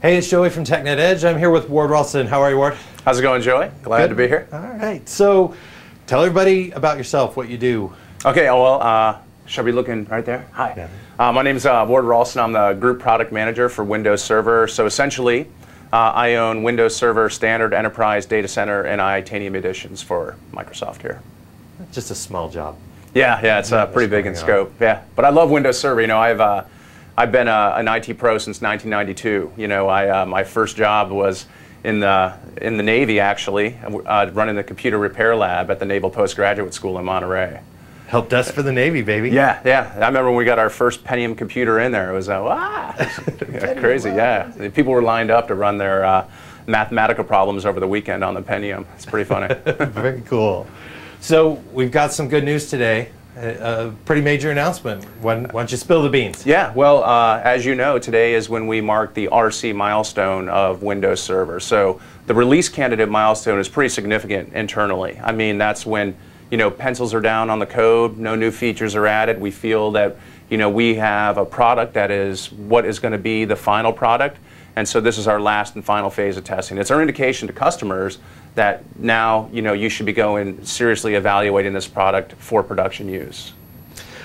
Hey, it's Joey from TechNet Edge. I'm here with Ward Ralston. How are you, Ward? How's it going, Joey? Glad Good. to be here. All right. So, tell everybody about yourself, what you do. Okay, oh, well, uh, should I be looking right there? Hi. Yeah. Uh, my name is uh, Ward Ralston. I'm the group product manager for Windows Server. So essentially, uh, I own Windows Server Standard, Enterprise, Data Center, and I Itanium editions for Microsoft here. Just a small job. Yeah, yeah, it's uh, pretty big in scope. Yeah, but I love Windows Server. You know, I've uh, I've been uh, an IT pro since 1992. You know, I uh, my first job was in the in the Navy actually, uh, running the computer repair lab at the Naval Postgraduate School in Monterey. Help desk for the Navy, baby. Yeah, yeah. I remember when we got our first Pentium computer in there. It was uh, wow, yeah, crazy. Yeah, people were lined up to run their uh, mathematical problems over the weekend on the Pentium. It's pretty funny. Very cool. So, we've got some good news today. A, pretty major announcement. Why don't you spill the beans? Yeah, well, uh, as you know, today is when we mark the RC milestone of Windows Server. So the release candidate milestone is pretty significant internally. I mean, that's when you know pencils are down on the code, no new features are added. We feel that you know we have a product that is what is going to be the final product, and so this is our last and final phase of testing. It's our indication to customers that now you know you should be going seriously evaluating this product for production use.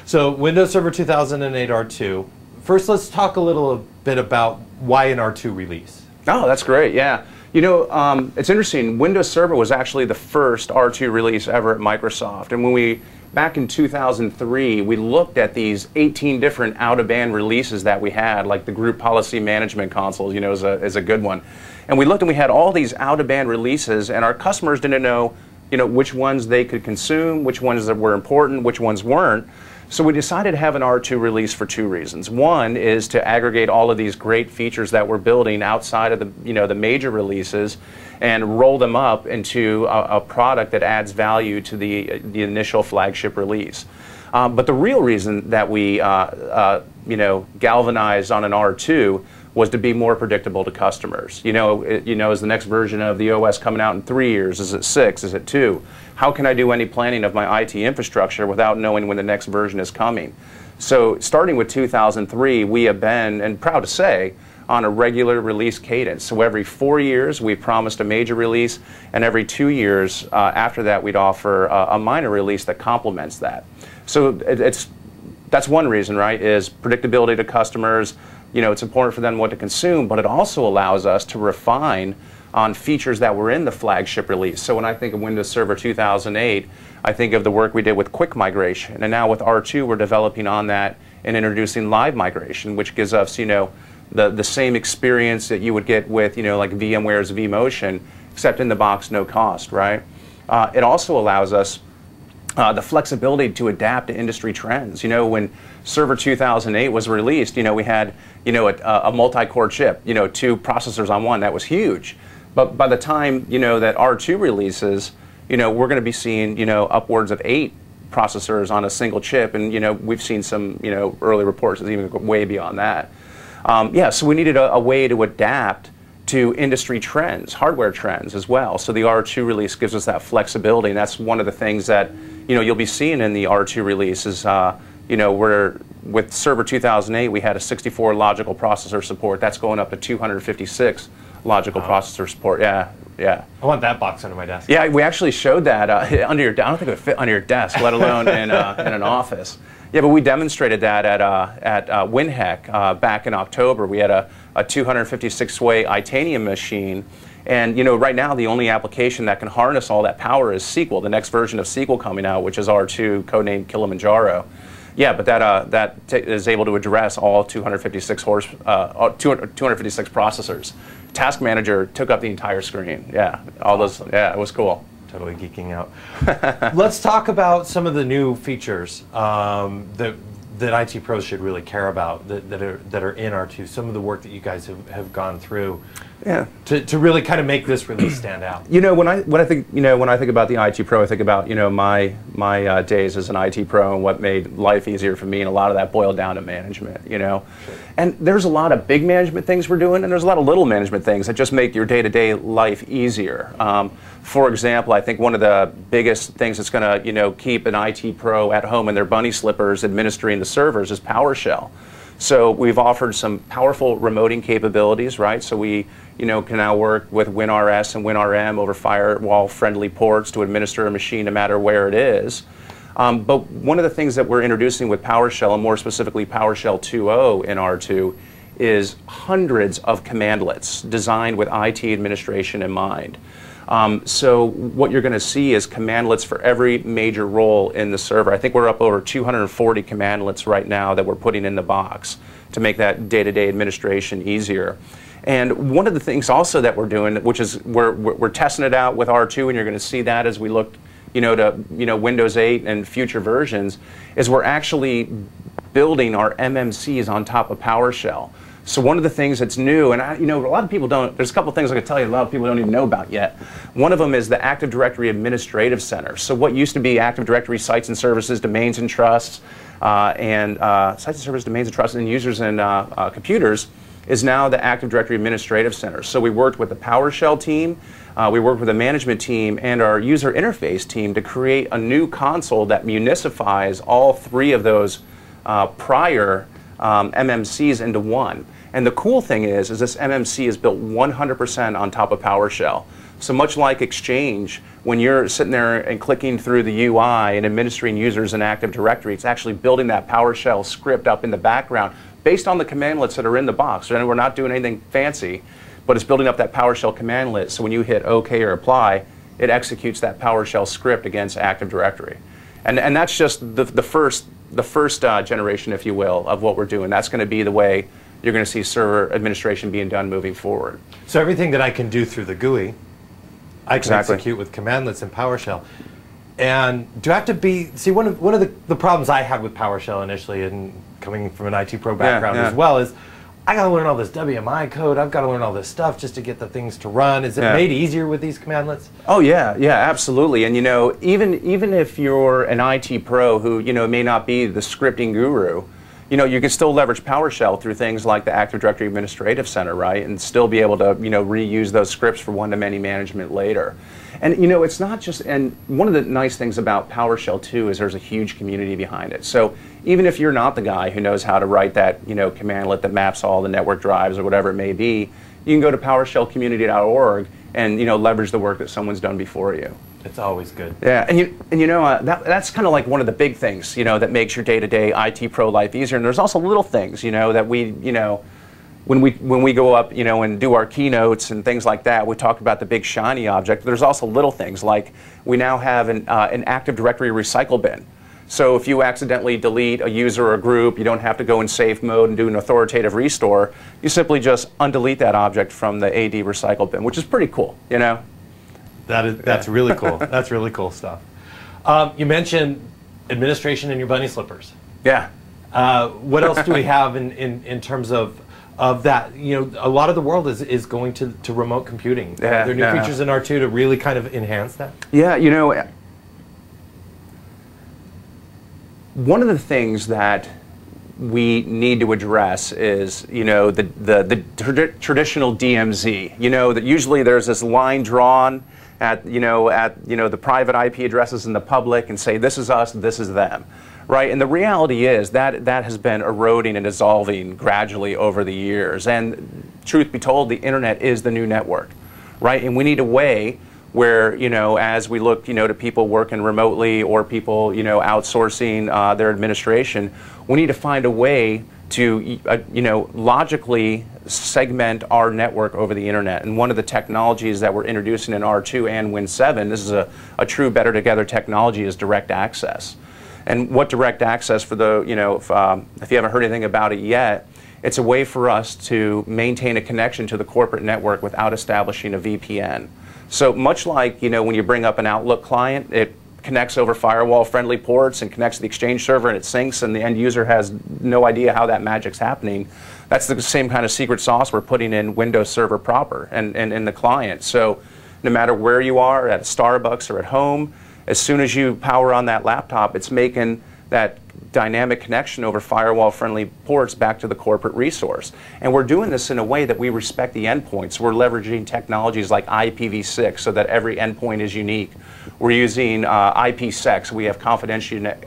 So, Windows Server 2008 R2. First, let's talk a little bit about why an R2 release. Oh, that's great. Yeah. You know, um, it's interesting. Windows Server was actually the first R2 release ever at Microsoft. And when we, back in 2003, we looked at these 18 different out of band releases that we had, like the group policy management console, you know, is a, is a good one. And we looked and we had all these out of band releases, and our customers didn't know, you know, which ones they could consume, which ones that were important, which ones weren't. So we decided to have an R2 release for two reasons. One is to aggregate all of these great features that we're building outside of the, you know, the major releases and roll them up into a, a product that adds value to the, the initial flagship release. Um, but the real reason that we, uh, uh, you know, galvanized on an R2 was to be more predictable to customers. You know, it, you know, is the next version of the OS coming out in three years? Is it six? Is it two? How can I do any planning of my IT infrastructure without knowing when the next version is coming? So, starting with 2003, we have been, and proud to say, on a regular release cadence. So every four years, we promised a major release, and every two years uh, after that, we'd offer a, a minor release that complements that. So it, it's that's one reason, right? Is predictability to customers. You know, it's important for them what to consume, but it also allows us to refine on features that were in the flagship release. So when I think of Windows Server 2008, I think of the work we did with quick migration, and now with R2, we're developing on that and introducing live migration, which gives us, you know, the, the same experience that you would get with, you know, like VMware's vMotion, except in the box, no cost, right? Uh, it also allows us uh, the flexibility to adapt to industry trends. You know, when Server 2008 was released, you know, we had, you know, a, a multi-core chip, you know, two processors on one. That was huge. But by the time, you know, that R2 releases, you know, we're going to be seeing, you know, upwards of eight processors on a single chip. And, you know, we've seen some, you know, early reports that even way beyond that. Um, yeah, so we needed a, a way to adapt to industry trends, hardware trends as well. So the R2 release gives us that flexibility, and that's one of the things that you know you'll be seeing in the R2 release is uh, you know we're with Server 2008 we had a 64 logical processor support. That's going up to 256 logical Wow. processor support. Yeah, yeah. I want that box under my desk. Yeah, we actually showed that uh, under your. I don't think it would fit under your desk, let alone in, uh, in an office. Yeah, but we demonstrated that at uh, at uh, WinHec uh, back in October. We had a, a 256-way Itanium machine, and you know, right now the only application that can harness all that power is SQL. The next version of SQL coming out, which is R2, codenamed Kilimanjaro. Yeah, but that uh, that is able to address all 256 horse, uh, 200 256 processors. Task Manager took up the entire screen. Yeah, all those. Yeah, it was cool. Totally geeking out. Let's talk about some of the new features um, that that IT pros should really care about that, that are that are in R2. Some of the work that you guys have, have gone through Yeah. to, to really kind of make this release stand out. You know, when I when I think you know when I think about the IT pro, I think about you know my my uh, days as an IT pro and what made life easier for me, and a lot of that boiled down to management. You know, and there's a lot of big management things we're doing, and there's a lot of little management things that just make your day-to-day life easier. Um, for example, I think one of the biggest things that's going to you know keep an IT pro at home in their bunny slippers administering the servers is PowerShell. So we've offered some powerful remoting capabilities, right? So we you know, can now work with WinRS and WinRM over firewall-friendly ports to administer a machine no matter where it is. Um, but one of the things that we're introducing with PowerShell, and more specifically PowerShell 2.0 in R2, is hundreds of commandlets designed with IT administration in mind. Um, so what you're going to see is commandlets for every major role in the server. I think we're up over 240 commandlets right now that we're putting in the box to make that day-to-day -day administration easier. And one of the things also that we're doing, which is we're, we're testing it out with R2, and you're going to see that as we look you know, to you know, Windows 8 and future versions, is we're actually building our MMCs on top of PowerShell. So one of the things that's new, and I, you know, a lot of people don't. There's a couple of things I could tell you. A lot of people don't even know about yet. One of them is the Active Directory Administrative Center. So what used to be Active Directory sites and services, domains and trusts, uh, and uh, sites and services, domains and trusts, and users and uh, uh computers is now the Active Directory Administrative Center. So we worked with the PowerShell team, uh, we worked with the management team and our user interface team to create a new console that municifies all three of those uh, prior um, MMCs into one. And the cool thing is, is this MMC is built 100% on top of PowerShell. So much like Exchange, when you're sitting there and clicking through the UI and administering users in Active Directory, it's actually building that PowerShell script up in the background based on the commandlets that are in the box. And we're not doing anything fancy, but it's building up that PowerShell commandlet. So when you hit OK or apply, it executes that PowerShell script against Active Directory. And, and that's just the, the first, the first uh, generation, if you will, of what we're doing. That's going to be the way you're going to see server administration being done moving forward. So everything that I can do through the GUI, I can exactly. execute with commandlets in PowerShell. And do I have to be, see, one of, one of the, the problems I had with PowerShell initially, and coming from an IT pro background yeah, yeah. as well, is I got to learn all this WMI code. I've got to learn all this stuff just to get the things to run. Is it yeah. made easier with these commandlets? Oh yeah, yeah, absolutely. And you know, even even if you're an IT pro who you know may not be the scripting guru, you know, you can still leverage PowerShell through things like the Active Directory Administrative Center, right? And still be able to, you know, reuse those scripts for one-to-many management later. And, you know, it's not just, and one of the nice things about PowerShell, too, is there's a huge community behind it. So even if you're not the guy who knows how to write that, you know, commandlet that maps all the network drives or whatever it may be, you can go to PowerShellCommunity.org and, you know, leverage the work that someone's done before you. It's always good. Yeah, and you and you know uh, that that's kind of like one of the big things you know that makes your day-to-day IT pro life easier. And there's also little things you know that we you know when we when we go up you know and do our keynotes and things like that, we talk about the big shiny object. There's also little things like we now have an uh, an Active Directory recycle bin. So if you accidentally delete a user or a group, you don't have to go in safe mode and do an authoritative restore. You simply just undelete that object from the AD recycle bin, which is pretty cool, you know. That is that's really cool. That's really cool stuff. Um, you mentioned administration in your bunny slippers. Yeah. Uh, what else do we have in, in, in terms of of that? You know, a lot of the world is, is going to, to remote computing. Yeah, Are there new yeah. features in R2 to really kind of enhance that? Yeah, you know, one of the things that we need to address is, you know, the, the, the tra traditional DMZ. You know, that usually there's this line drawn at you know at you know the private IP addresses in the public and say this is us, this is them, right? And the reality is that that has been eroding and dissolving gradually over the years. And truth be told, the internet is the new network, right? And we need a way where you know as we look you know to people working remotely or people you know outsourcing uh, their administration, we need to find a way to uh, you know logically segment our network over the internet. And one of the technologies that we're introducing in R2 and Win7, this is a, a true better together technology, is direct access. And what direct access for the, you know, if, um, if you haven't heard anything about it yet, it's a way for us to maintain a connection to the corporate network without establishing a VPN. So much like, you know, when you bring up an Outlook client, it connects over firewall friendly ports and connects to the Exchange server and it syncs and the end user has no idea how that magic's happening. That's the same kind of secret sauce we're putting in Windows Server proper and, and in the client. So no matter where you are, at Starbucks or at home, as soon as you power on that laptop, it's making that dynamic connection over firewall friendly ports back to the corporate resource. And we're doing this in a way that we respect the endpoints. We're leveraging technologies like IPv6 so that every endpoint is unique. We're using uh, IPsec, so we have confidentiality